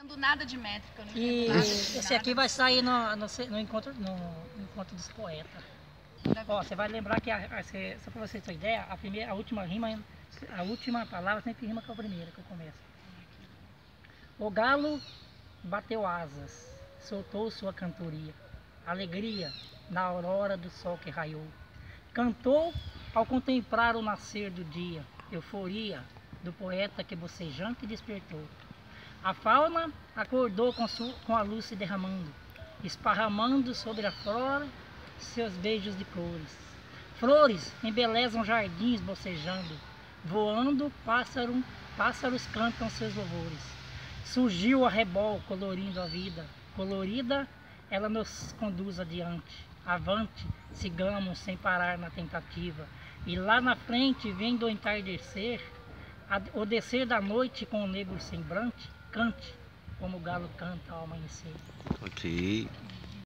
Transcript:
entendo nada de métrica. Não E nada esse nada. aqui vai sair no, no, no encontro, no, no encontro dos poetas. Ó, você vai lembrar que, a, a, cê- só para você ter ideia, a, primeira, a última rima, a última palavra sempre rima com a primeira que eu começo. O galo bateu asas, soltou sua cantoria, alegria na aurora do sol que raiou. Cantou ao contemplar o nascer do dia, euforia do poeta que bocejante despertou. A fauna acordou com, com a luz se derramando, esparramando sobre a flora seus beijos de cores. Flores embelezam jardins bocejando, voando pássaro, pássaros cantam seus louvores. Surgiu a rebol colorindo a vida, colorida ela nos conduz adiante. Avante, sigamos sem parar na tentativa. E lá na frente, vendo entardecer, o descer da noite com o negro semblante, cante como o galo canta ao amanhecer. Ok.